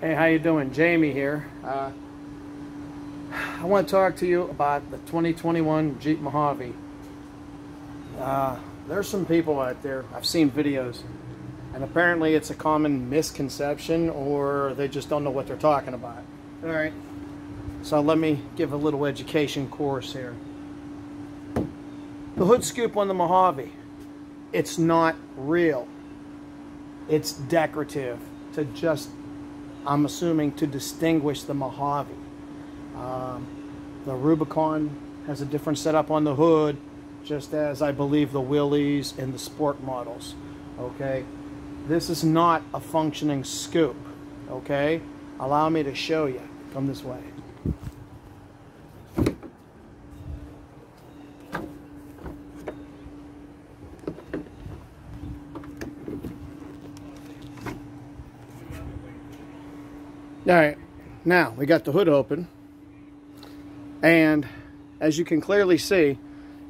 Hey, how you doing? Jamie here. Uh, I want to talk to you about the 2021 Jeep Mojave. Uh, there's some people out there, I've seen videos, and apparently it's a common misconception or they just don't know what they're talking about. All right, so let me give a little education course here. The hood scoop on the Mojave, it's not real. It's decorative to just I'm assuming to distinguish the Mojave. Um, the Rubicon has a different setup on the hood, just as I believe the Willys and the sport models. Okay, this is not a functioning scoop. Okay, allow me to show you. Come this way. All right, now we got the hood open. And as you can clearly see,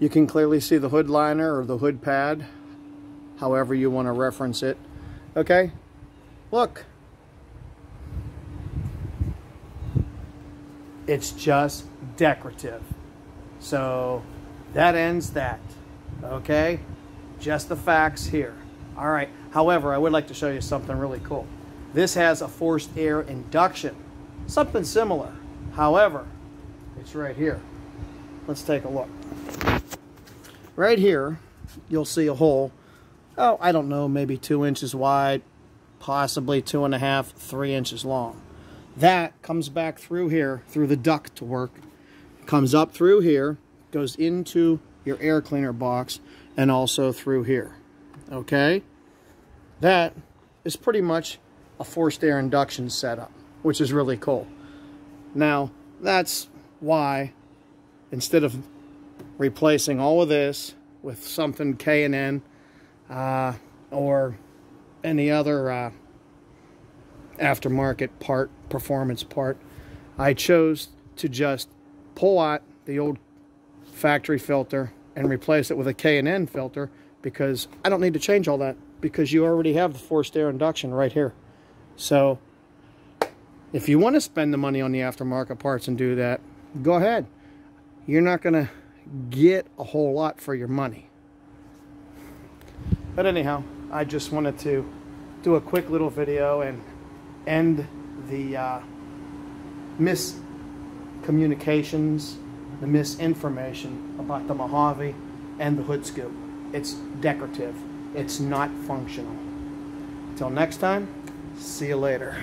you can clearly see the hood liner or the hood pad, however you want to reference it. Okay, look. It's just decorative. So that ends that. Okay, just the facts here. All right, however, I would like to show you something really cool. This has a forced air induction, something similar. However, it's right here. Let's take a look. Right here, you'll see a hole, oh, I don't know, maybe two inches wide, possibly two and a half, three inches long. That comes back through here, through the duct to work, comes up through here, goes into your air cleaner box, and also through here. Okay? That is pretty much a forced air induction setup, which is really cool. Now, that's why instead of replacing all of this with something K&N uh, or any other uh, aftermarket part, performance part, I chose to just pull out the old factory filter and replace it with a K&N filter because I don't need to change all that because you already have the forced air induction right here. So if you want to spend the money on the aftermarket parts and do that, go ahead. You're not going to get a whole lot for your money. But anyhow, I just wanted to do a quick little video and end the uh, miscommunications, the misinformation about the Mojave and the hood scoop. It's decorative. It's not functional. Until next time, See you later.